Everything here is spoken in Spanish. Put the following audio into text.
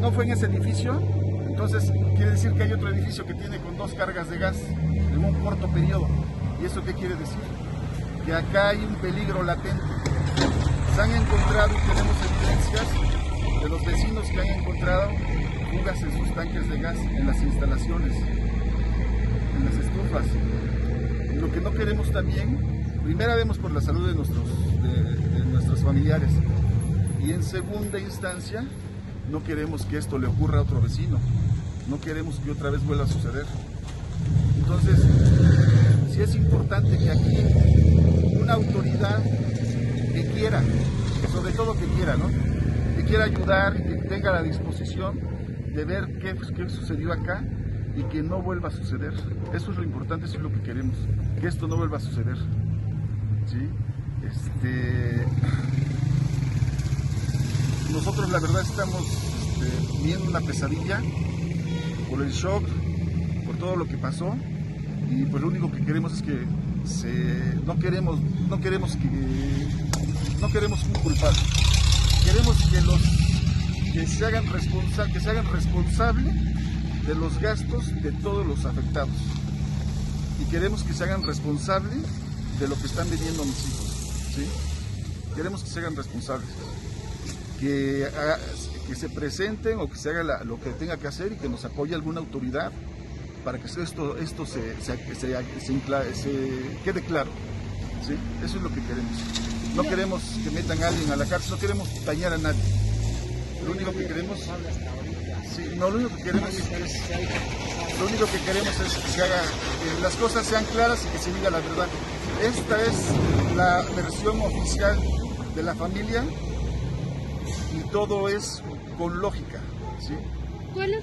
no fue en ese edificio, entonces quiere decir que hay otro edificio que tiene con dos cargas de gas en un corto periodo. ¿Y eso qué quiere decir? Que acá hay un peligro latente. Se han encontrado y tenemos evidencias de los vecinos que han encontrado fugas en sus tanques de gas, en las instalaciones, en las estufas. Lo que no queremos también, primero vemos por la salud de nuestros, de nuestros familiares y en segunda instancia no queremos que esto le ocurra a otro vecino, no queremos que otra vez vuelva a suceder. Entonces, sí es importante que aquí una autoridad que quiera, sobre todo que quiera, ¿no? Que quiera ayudar que tenga la disposición de ver qué, qué sucedió acá y que no vuelva a suceder. Eso es lo importante, eso es lo que queremos, que esto no vuelva a suceder. ¿Sí? Este, la verdad estamos este, viendo una pesadilla por el shock, por todo lo que pasó y pues lo único que queremos es que no queremos no queremos que no queremos un culpable. Queremos que se hagan responsable que se hagan responsable de los gastos de todos los afectados. Y queremos que se hagan responsable de lo que están viviendo mis hijos ¿sí? queremos que se hagan responsables que, haga, que se presenten o que se haga la, lo que tenga que hacer y que nos apoye alguna autoridad para que esto, esto se, se, se, se quede claro. ¿sí? Eso es lo que queremos. No queremos que metan a alguien a la cárcel, no queremos dañar a nadie. Lo único que queremos, sí, no, lo único que queremos, lo único que queremos es que, haga, que las cosas sean claras y que se diga la verdad. Esta es la versión oficial de la familia y todo es con lógica. ¿sí? ¿Cuál fue